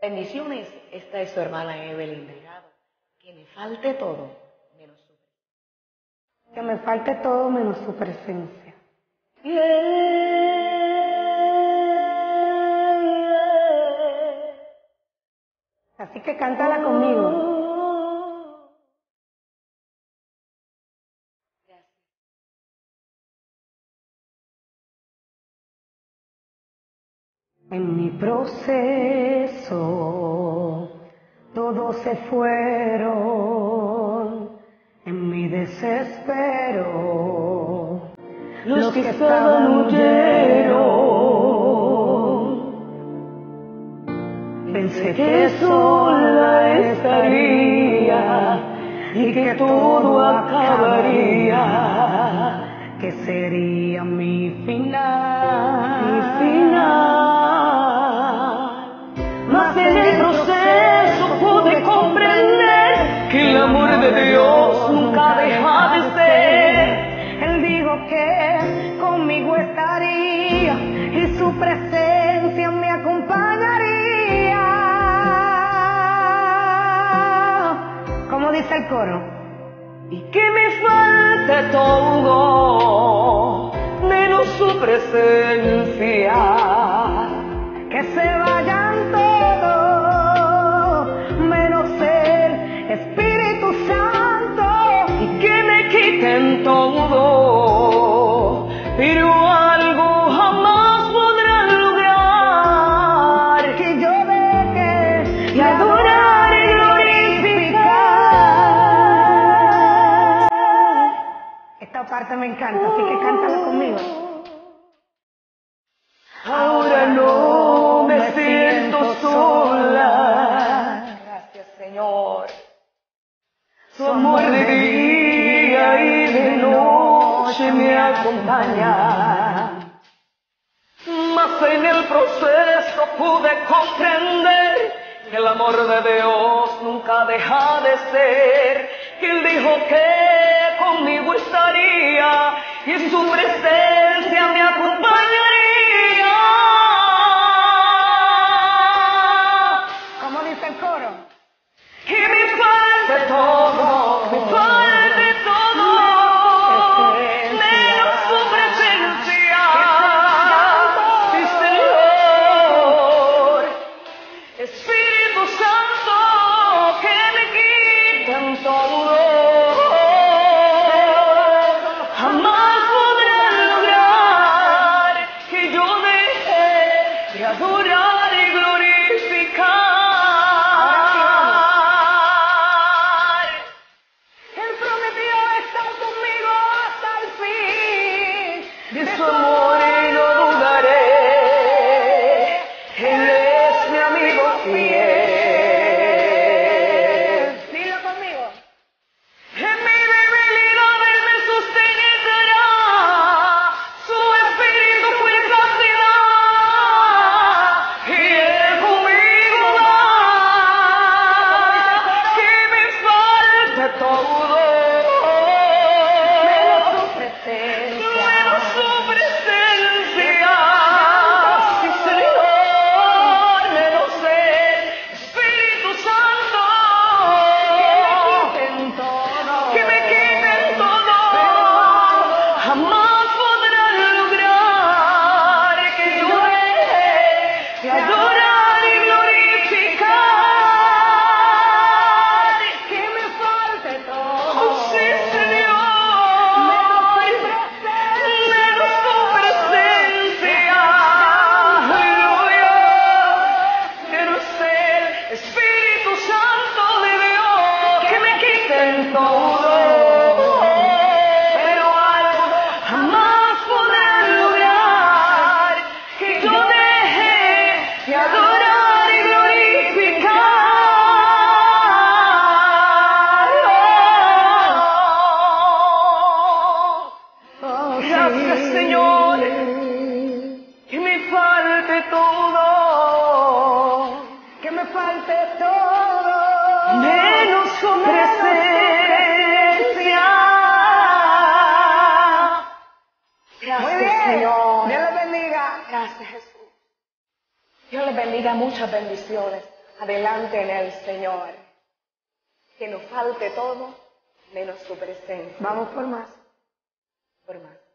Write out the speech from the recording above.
Bendiciones, esta es su hermana Evelyn Delgado. Que me falte todo menos su presencia. Que me falte todo menos su presencia. Así que cántala conmigo. En mi proceso todos se fueron, en mi desespero los que estaban huyeron. Pensé que sola estaría y que todo acabaría, que sería mi final. Coro. Y que me falte todo, menos su presencia. Que se vayan todos, menos el Espíritu Santo. Y que me quiten todo, me encanta, así que cántala conmigo. Ahora no me siento sola. Gracias, Señor. Su amor de día y de noche me acompaña. Mas en el proceso pude comprender que el amor de Dios nunca deja de ser. Que Él dijo que conmigo estaría y su presencia me acompañaría. Fin. De Señor. Dios les bendiga. Gracias, Jesús. Dios les bendiga, muchas bendiciones. adelante en el Señor. Que nos falte todo menos su presencia. Vamos por más. Por más.